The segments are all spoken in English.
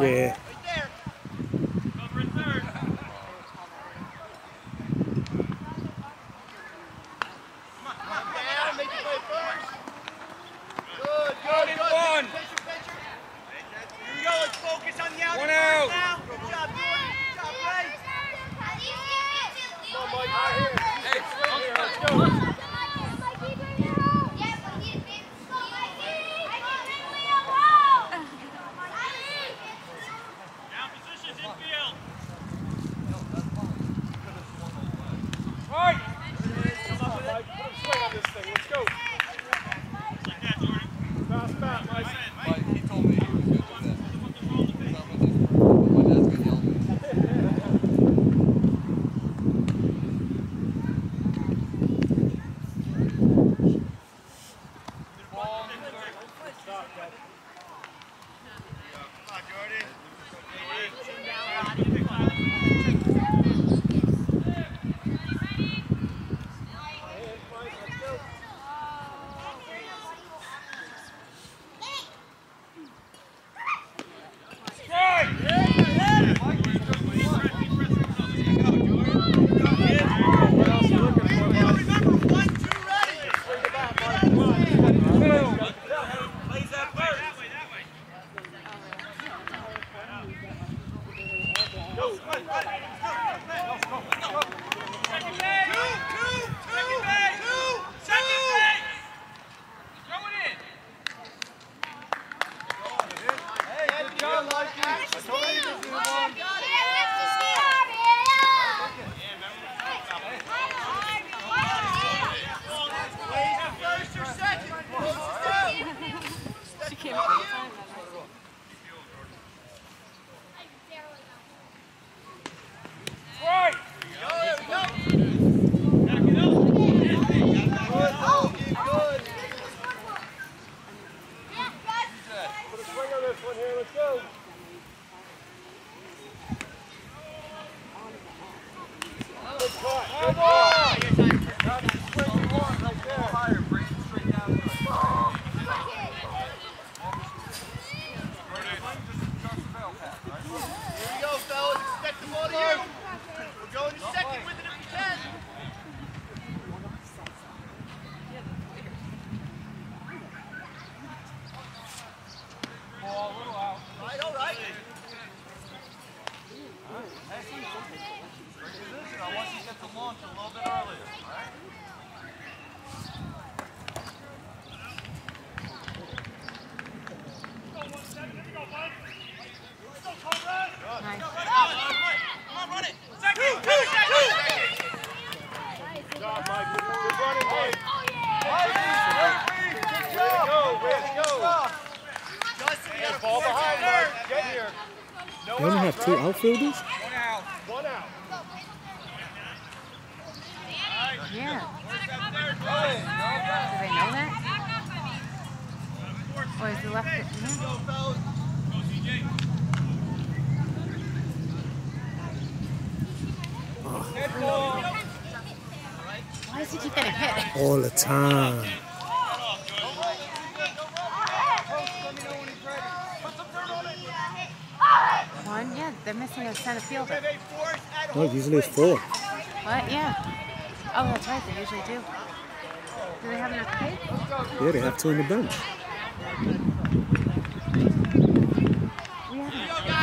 Yeah. Yeah. They all the time. One, yeah, they're missing a center fielder. No, usually it's four. What? Yeah. Oh, that's right, they usually do. Do they have enough kids? Yeah, they have two on the bench. We have enough.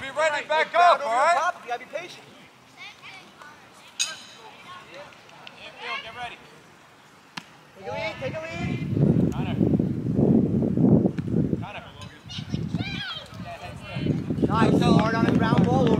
Be ready right, back up, all right? You gotta be patient. Get ready. Take a lead, take a lead. Connor. Connor. Nice, hard on the ground ball.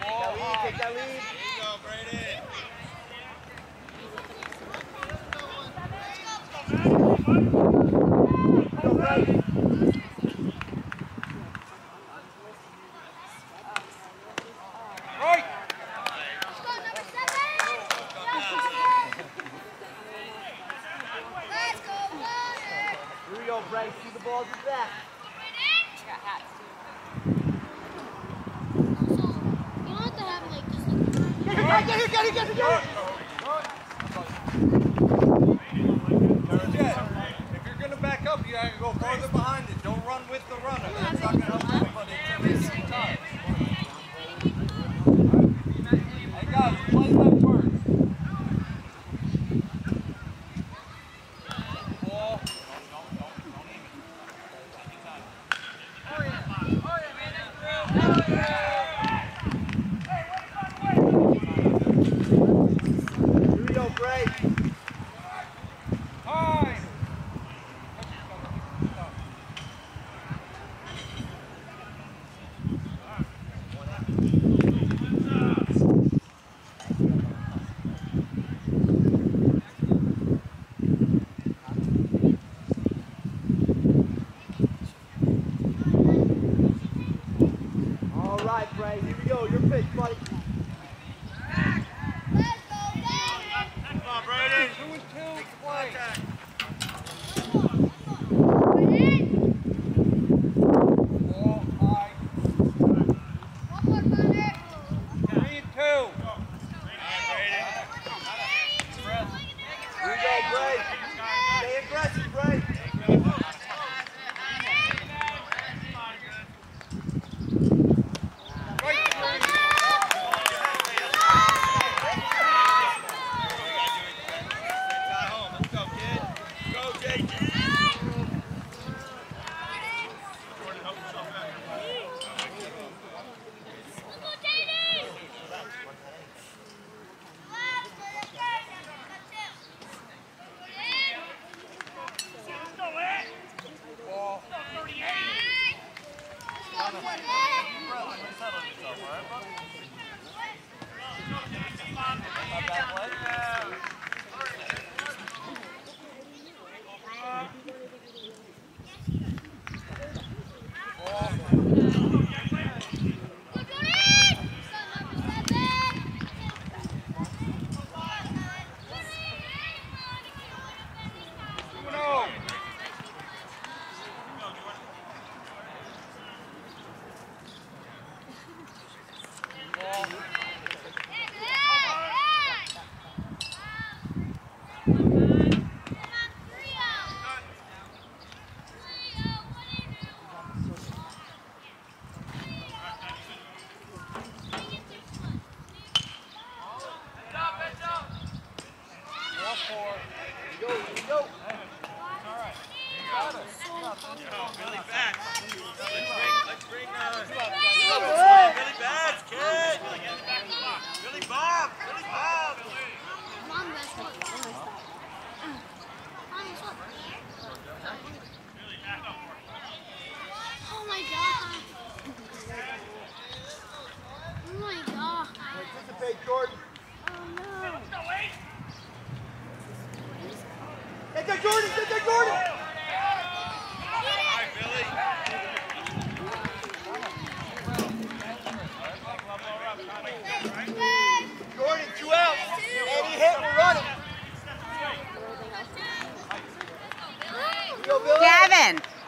Take that lead, you Dragon, go further behind it. Don't run with the runner. That's not going to help anybody. Bray. Here we go. Your pitch, buddy. Come on, Brady. Who was killed?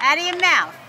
Out of your mouth.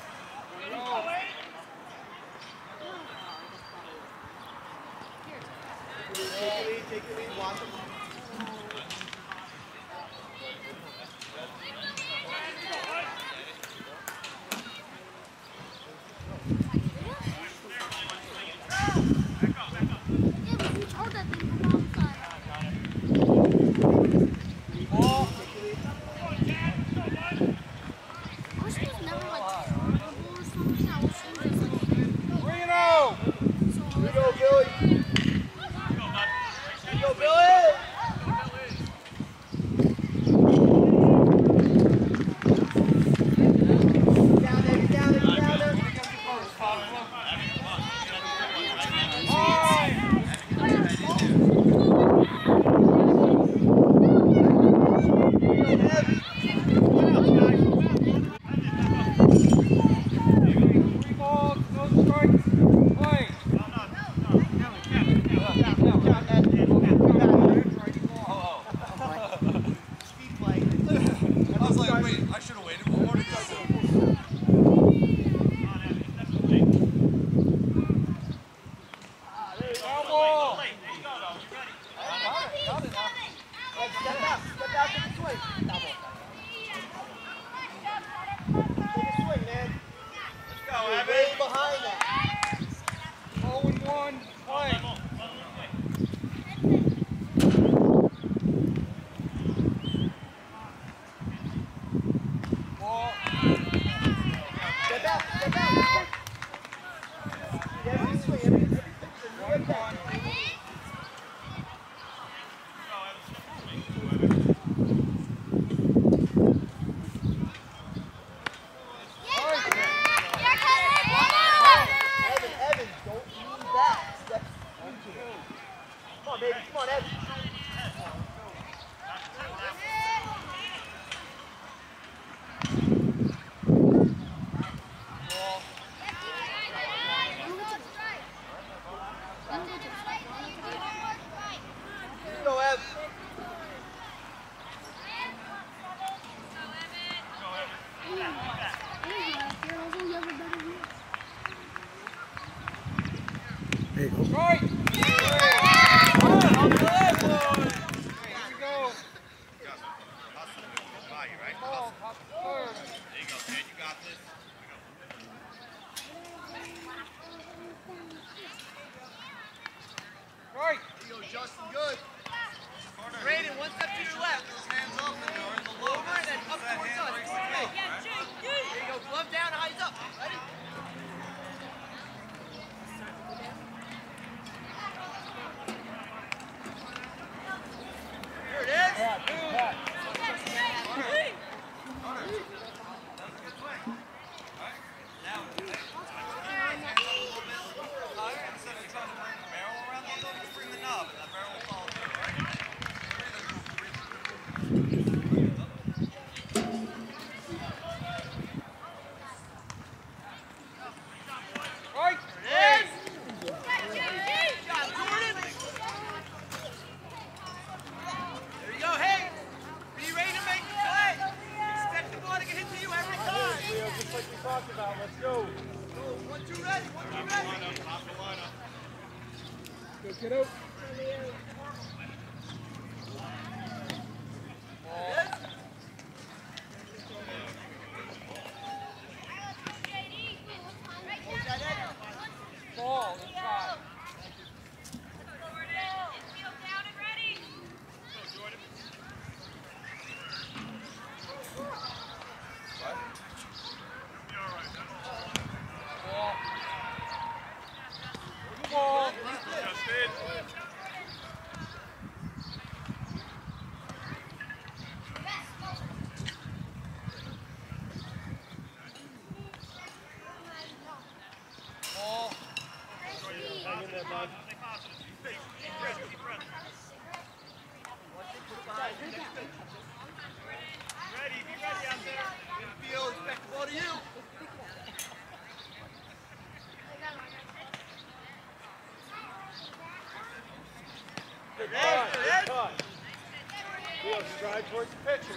There you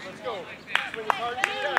Let's go. Swing as hard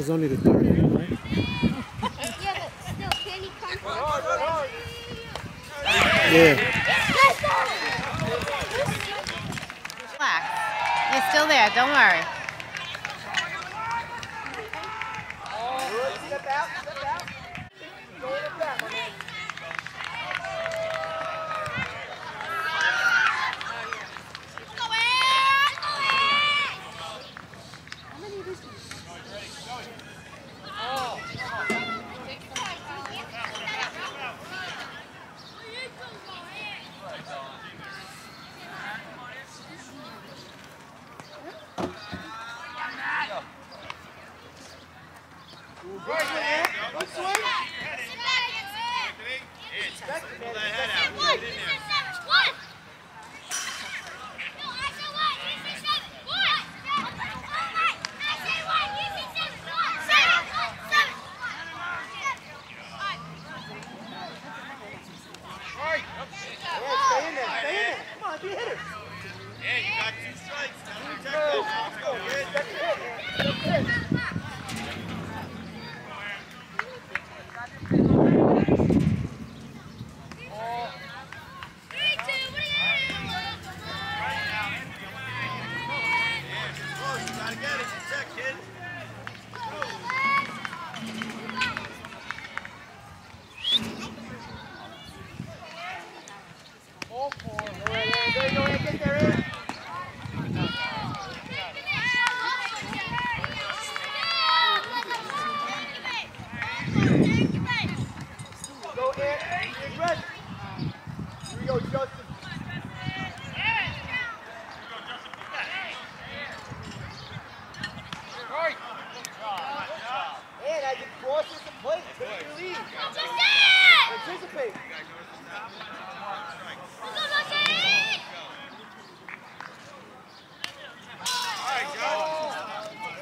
was only the third inning, right? Yeah, but still, can he come from? Yeah. Let's go! Relax. It's still there. Don't worry. Step out, step out. Go in the back, my man. Good swing. Yeah, stay in there, stay in there. Come on, be a. Yeah, you got two strikes. Now protect that. Let's go, kid. That's it. That's it. Yeah, it's close. You gotta get it. Protect, kid. All four. Go ahead, Aaron. There you go, Aaron. Get there, Aaron. Go, Aaron. Big red. Here we go, Justin. And as it crosses the plate, take your lead. Anticipate. All right, Joe.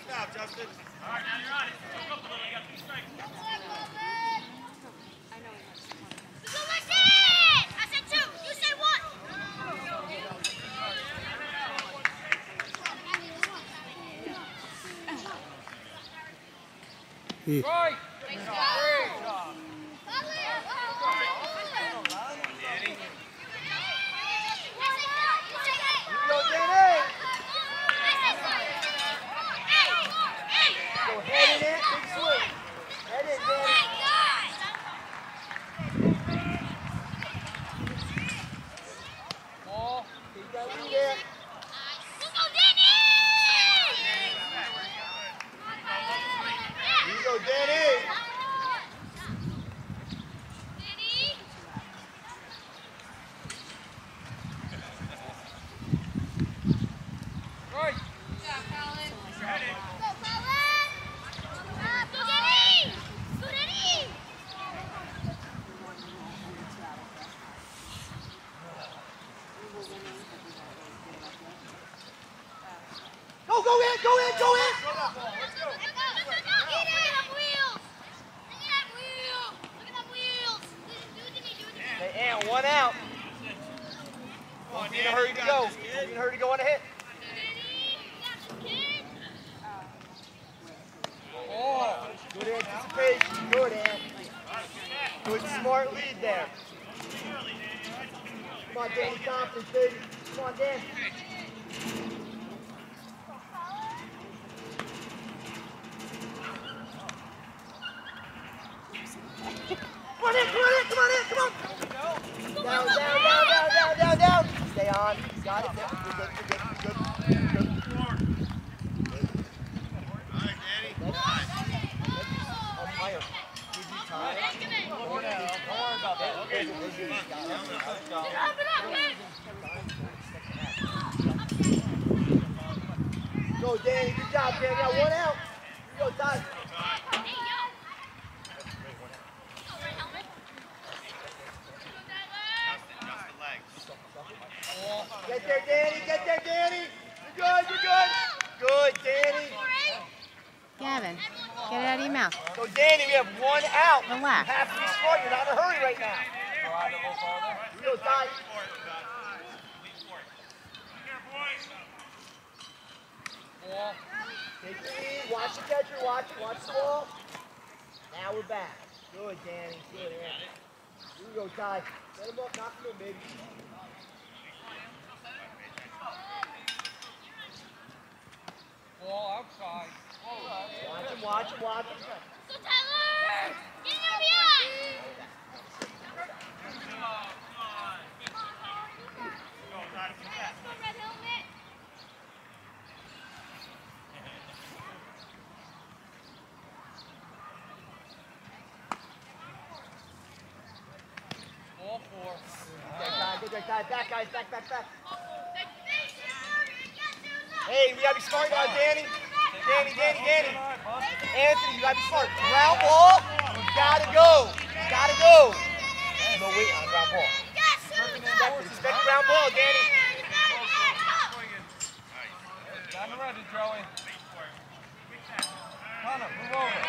Step out, Justin. He, Go, Danny. Go head in it. Big swing. Head in, Danny. Take that lead there. Here you go, Danny. Go, go in, go in, go in. Hey, Aaron, one out. Come on, Be in a Danny. hurry You to got go. this, Be kid. in a hurry to go on a hit. Good anticipation. Good, Ant. Good smart lead there. Come on, Danny Thompson, baby. Come on, Dan. Down, down, down, down, down, down, down. Stay on. Got it. Good, good, good. You're good. All right, Danny. Umpire, give you time. Don't worry about that. Go, Danny. Good job, Danny. Got one out. Here you go, Todd. Just the legs. Get there, Danny. Get there, Danny. You're good. You're good. Good, Danny. Gavin, get it out of your mouth. So, Danny, we have one out. Relax. You have to be smart. You're not in a hurry right now. Here you go, Todd. Take the lead. Watch Watch the catcher, watch it, watch the ball. Now we're back. Good, Danny. Good, Anthony. Here we go, Ty. Set him up, knock him in, baby. Ball outside. Watch him, watch him, watch him. So Tyler! Get in there behind! Let's go, red helmet! Ball four. Good Ty, good Ty. Ty. Back, guys, back, back, back. Hey, we gotta be smart now, Danny. Danny, Danny, Danny. Anthony, you gotta be smart. Ground ball, you gotta go. You gotta go. No wait on ground ball. Expect it. Ground ball, Danny. Down the ready, Joey. Connor, move over.